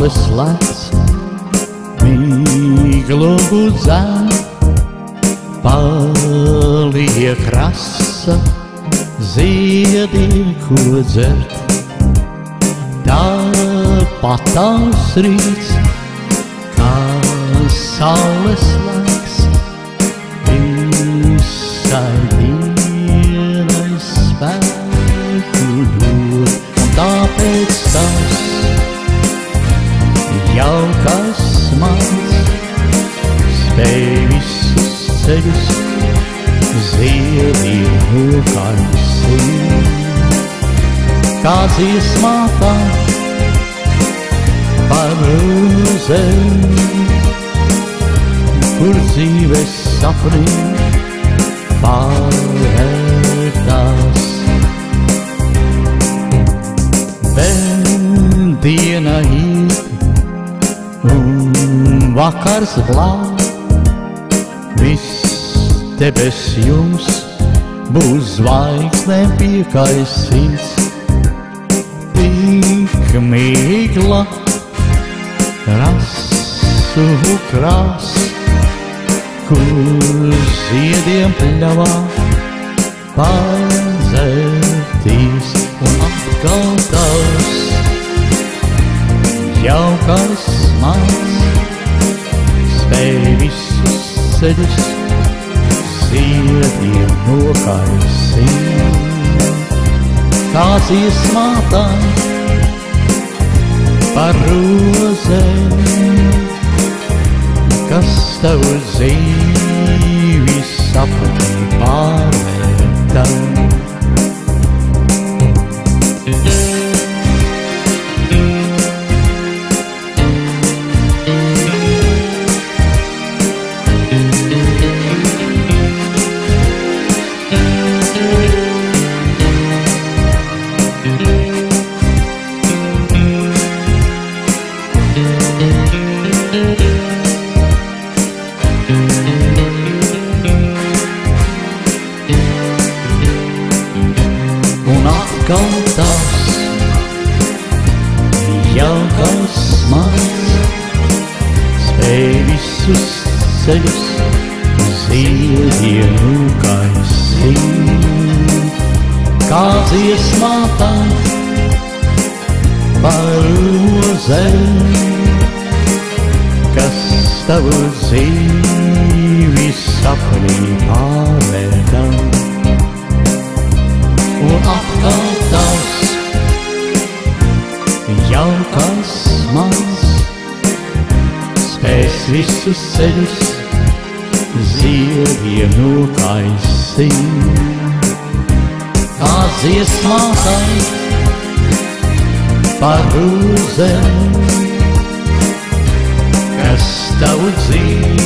saules lec, mīglu guzēm, paliek rasa, ziedi, ko dzert. Tāpat tās rīts, kā saules laiks, visai dienai spēku dod, un tāpēc tas ceļus ziedīju kaisīt kā dziesmā tā par zem, kur dzīves sapnī pārvērtās. Bet diena ir un vakars glāb, viss debes jums būs zvaigznēm piekaisīts tik mīkla, rasu krās, kur ziediem pļavā pazertīs un atkal tavs jaukais mans spēj visus ceļus ziediem nokaisīt kā dziesmātā par rozēm, kas tev dzīvi sapņi jaukais mans spēj visus ceļus ziedienu kaisīt, kā dziesmā tā par rozēm, kas tavu dzīvi jaukais mans spēs visus ceļus ziediem nokaisīt. Kā dziesmā tai par rūzēm, kas tavu dzīvi